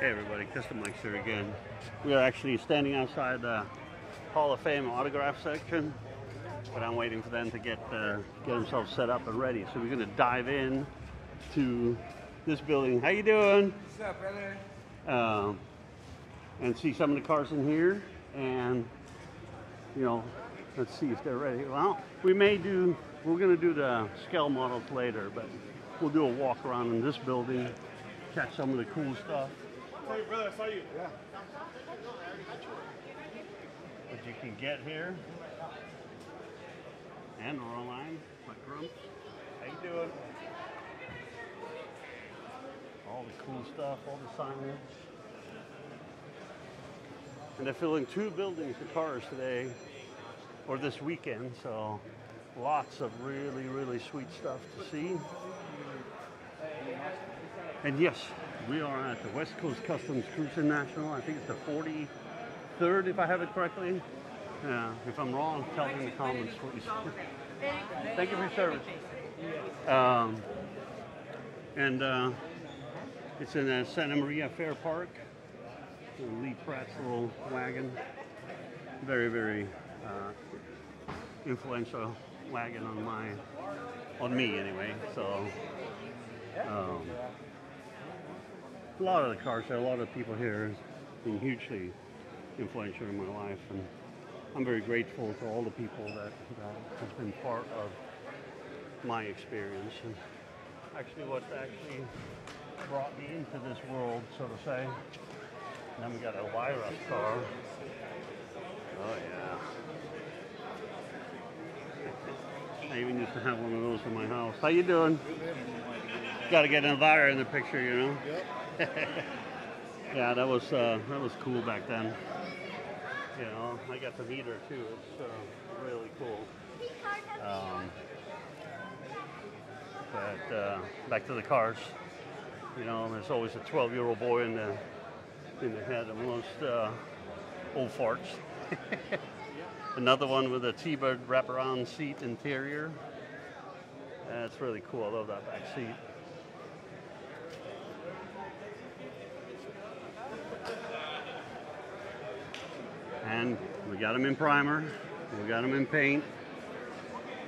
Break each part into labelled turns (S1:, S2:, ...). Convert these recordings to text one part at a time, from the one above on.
S1: Hey everybody, Customikes here again. We are actually standing outside the Hall of Fame autograph section, but I'm waiting for them to get uh, get themselves set up and ready. So we're gonna dive in to this building. How you doing?
S2: What's up, brother?
S1: Um, and see some of the cars in here, and you know, let's see if they're ready. Well, we may do. We're gonna do the scale models later, but we'll do a walk around in this building, catch some of the cool stuff.
S2: Hey, brother, I saw you. Yeah.
S1: that you can get here. And we're online, like Grumps. How you doing? All the cool stuff, all the signage. And they're filling two buildings with cars today, or this weekend, so lots of really, really sweet stuff to see. And yes, we are at the West Coast Kustoms Cruisin Nationals. I think it's the 43rd, if I have it correctly. Yeah, if I'm wrong, tell me in the comments, please. Thank you for your service. Um, and uh, it's in uh, Santa Maria Fair Park. Lee Pratt's little wagon. Very, very uh, influential wagon on my, on me anyway. So. Um, a lot of the cars there, a lot of people here have been hugely influential in my life, and I'm very grateful to all the people that, that has been part of my experience, and actually what actually brought me into this world, so to say. And then we got a Elvira car. Oh yeah. I even used to have one of those in my house. How you doing? Got to get an Elvira in the picture, you know. yeah, that was uh, that was cool back then. You know, I got to meet her too. It's uh, really cool. Um, but uh, back to the cars. You know, there's always a 12-year-old boy in the in the head of most uh, old farts. Another one with a T-bird wraparound seat interior. That's really cool. I love that back seat. And we got them in primer, we got them in paint.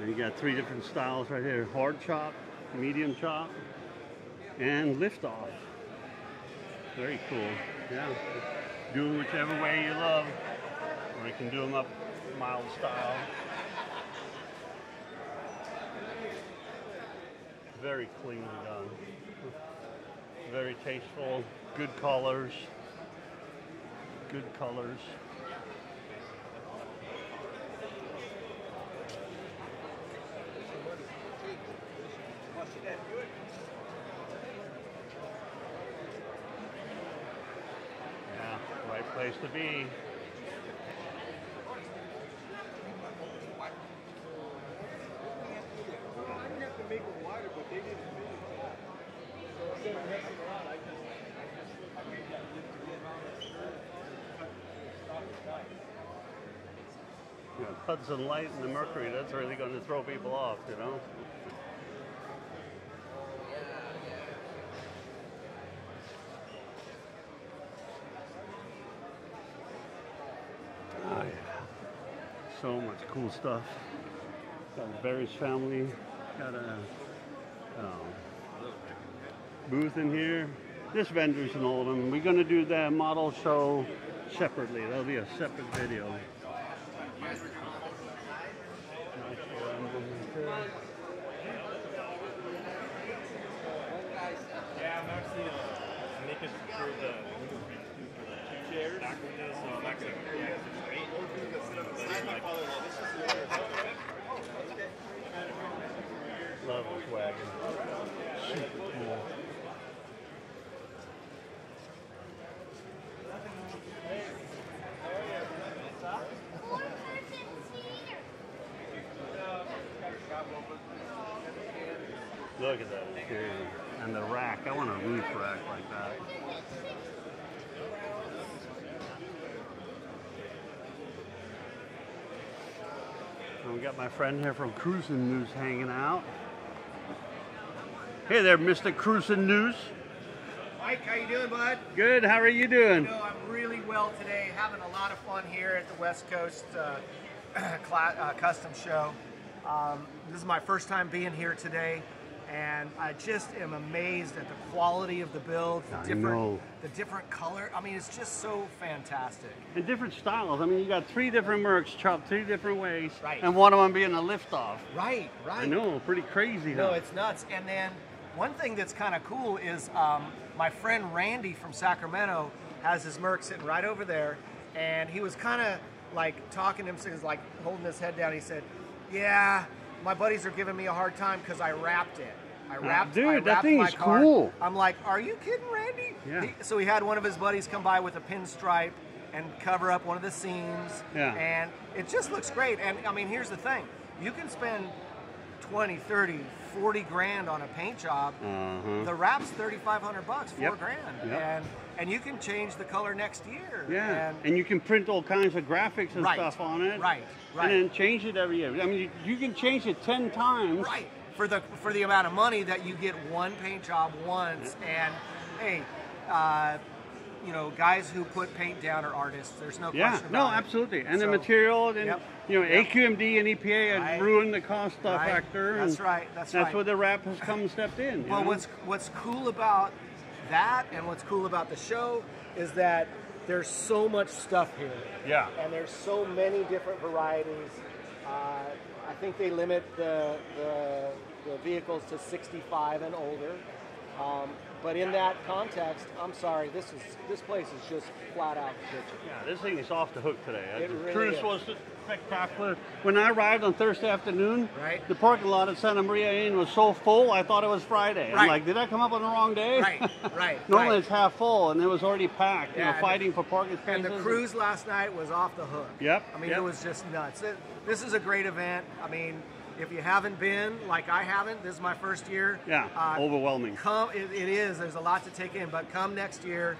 S1: And you got three different styles right here. Hard chop, medium chop, and lift off. Very cool. Yeah. Do it whichever way you love. Or you can do them up mild style. Very cleanly done. Very tasteful. Good colors. Good colors. Yeah, right place to be. You Hudson Light and the Mercury, that's really going to throw people off, you know? So much cool stuff. Got Barry's family. Got a um, booth in here. This vendors and all of them. We're going to do the model show separately. That'll be a separate video.
S2: Yeah, I'm actually uh, making the two chairs. Back with this, so I'm not gonna
S1: Super cool. Look at that. And the rack. I want a roof rack like that. And we got my friend here from Cruising News hanging out. Hey there, Mr. Cruising News.
S3: Mike, how you doing, bud?
S1: Good. How are you doing?
S3: You know, I'm really well today. Having a lot of fun here at the West Coast uh, uh, Custom Show. Um, this is my first time being here today, and I just am amazed at the quality of the build, the
S1: I
S3: different,
S1: know.
S3: the different color. I mean, it's just so fantastic.
S1: And different styles. I mean, you got three different Mercs chopped three different ways,
S3: Right.
S1: and one of them being a lift-off.
S3: Right, right.
S1: I know, pretty crazy.
S3: No, it's nuts. And then one thing that's kind of cool is um, my friend Randy from Sacramento has his Merc sitting right over there, and he was kind of like talking to him, so he was like holding his head down. He said, "Yeah, my buddies are giving me a hard time because I wrapped it. I wrapped,
S1: dude,
S3: I
S1: that thing
S3: my
S1: is
S3: car."
S1: cool.
S3: I'm like, "Are you kidding, Randy?"
S1: Yeah.
S3: He- so he had one of his buddies come by with a pinstripe and cover up one of the seams.
S1: Yeah.
S3: And it just looks great. And I mean, here's the thing: you can spend 20, 30, 40 grand on a paint job.
S1: Uh-huh.
S3: The wrap's 3,500 bucks, four
S1: Yep.
S3: grand,
S1: Yep.
S3: and and you can change the color next year.
S1: Yeah,
S3: and,
S1: and you can print all kinds of graphics and
S3: Right,
S1: stuff on it.
S3: right, right.
S1: And then change it every year. I mean, you, you can change it ten times.
S3: right for the for the amount of money that you get one paint job once. And hey, uh, you know, guys who put paint down are artists. There's no
S1: Yeah,
S3: question
S1: no,
S3: about it.
S1: absolutely. And the material, and
S3: Yep,
S1: you know,
S3: yep.
S1: AQMD and EPA had
S3: Right.
S1: ruined the cost
S3: Right,
S1: factor.
S3: that's right, that's
S1: that's
S3: right.
S1: That's where the wrap has come and stepped in.
S3: Well,
S1: know?
S3: what's what's cool about that, and what's cool about the show, is that there's so much stuff here.
S1: Yeah.
S3: And there's so many different varieties. Uh, I think they limit the, the the vehicles to 65 and older. Um, but in that context, I'm sorry, this is this place is just flat out kitchen.
S1: Yeah, this thing is off the hook today.
S3: It
S1: the
S3: really
S1: cruise
S3: is.
S1: was spectacular. When I arrived on Thursday afternoon,
S3: Right.
S1: the parking lot at Santa Maria Inn was so full, I thought it was Friday. I'm
S3: Right.
S1: like, did I come up on the wrong day?
S3: Right, right,
S1: Normally
S3: right.
S1: it's half full, and it was already packed. You
S3: Yeah,
S1: know,
S3: and
S1: fighting for parking spaces.
S3: And the cruise last night was off the hook.
S1: Yep,
S3: I mean,
S1: yep.
S3: it was just nuts. It, this is a great event. I mean, if you haven't been, like I haven't, this is my first year.
S1: Yeah,
S3: uh,
S1: overwhelming.
S3: Come, it, it is. There's a lot to take in, but come next year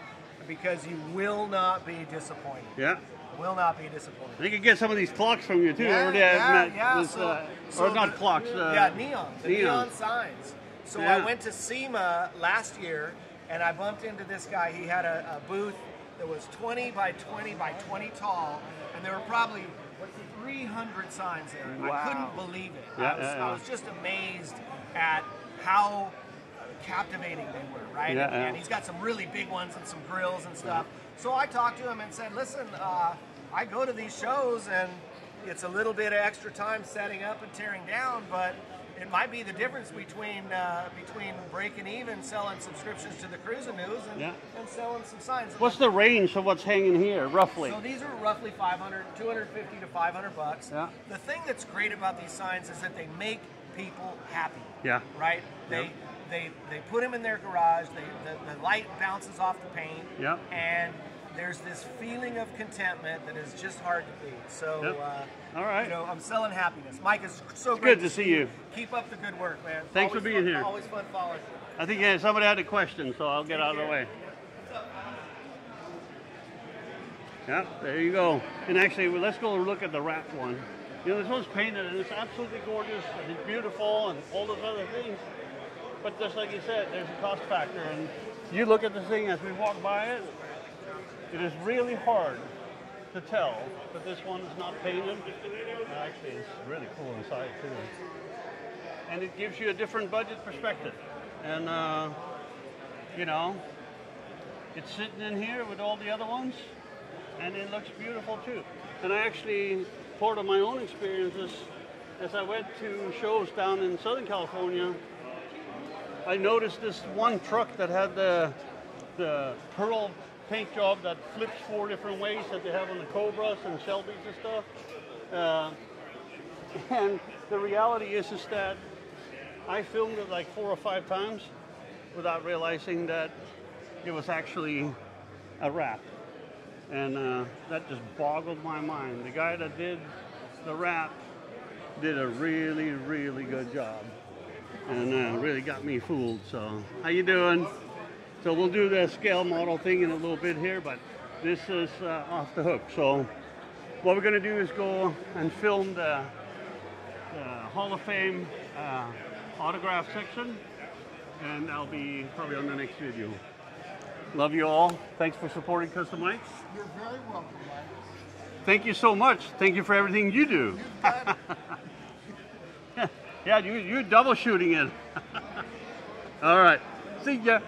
S3: because you will not be disappointed.
S1: Yeah.
S3: Will not be disappointed.
S1: They could get some of these clocks from you too.
S3: Yeah, yeah,
S1: met
S3: yeah.
S1: with,
S3: so,
S1: uh,
S3: so
S1: or not
S3: the-
S1: clocks. Uh,
S3: yeah, neon. The neon,
S1: neon.
S3: signs. So
S1: Yeah.
S3: I went to SEMA last year, and I bumped into this guy. He had a, a booth that was 20 by 20 by 20 tall, and there were probably 300 signs there. I couldn't believe it.
S1: Yeah,
S3: I, was,
S1: yeah, yeah.
S3: I was just amazed at how captivating they were, right?
S1: Yeah,
S3: and,
S1: yeah.
S3: and he's got some really big ones and some grills and stuff. So I talked to him and said, listen, uh, I go to these shows and it's a little bit of extra time setting up and tearing down, but it might be the difference between uh, between breaking even, selling subscriptions to the Cruising News, and,
S1: Yeah.
S3: and selling some signs.
S1: What's the range of what's hanging here, roughly?
S3: So these are roughly 500, 250 to 500 bucks.
S1: Yeah.
S3: The thing that's great about these signs is that they make people happy.
S1: Yeah.
S3: Right? They
S1: Yep.
S3: they they put them in their garage. They the, the light bounces off the paint.
S1: Yep.
S3: And there's this feeling of contentment that is just hard to beat. So,
S1: Yep.
S3: uh,
S1: All right.
S3: you know, I'm selling happiness. Mike, is so
S1: It's
S3: great
S1: good to see you.
S3: Keep up the good work, man.
S1: Thanks
S3: Always
S1: for being
S3: fun-
S1: here.
S3: Always fun following.
S1: I think yeah, somebody had a question, so I'll get out of the way. Yeah, there you go. And actually, well, let's go look at the wrap one. You know, this one's painted and it's absolutely gorgeous and it's beautiful and all those other things. But just like you said, there's a cost factor. And you look at the thing as we walk by it, it is really hard to tell that this one is not painted. Actually, it's really cool inside too and it gives you a different budget perspective. And uh, you know, it's sitting in here with all the other ones, and it looks beautiful too. And I actually, part of my own experiences, as I went to shows down in Southern California, I noticed this one truck that had the the pearl paint job that flips four different ways that they have on the Cobras and Shelbys and stuff. Uh, and the reality is, is that I filmed it like four or five times without realizing that it was actually a wrap. And uh, that just boggled my mind. The guy that did the wrap did a really, really good job. And uh, really got me fooled. So, how you doing? So we'll do the scale model thing in a little bit here, but this is uh, off the hook. So what we're gonna do is go and film the, the Hall of Fame uh, autograph section, and I'll be probably on the next video. Love you all. Thanks for supporting Customikes.
S4: You're very welcome, Mike.
S1: Thank you so much. Thank you for everything you do. yeah, you, you're double shooting it. all right. See ya.